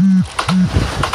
Mm-hmm.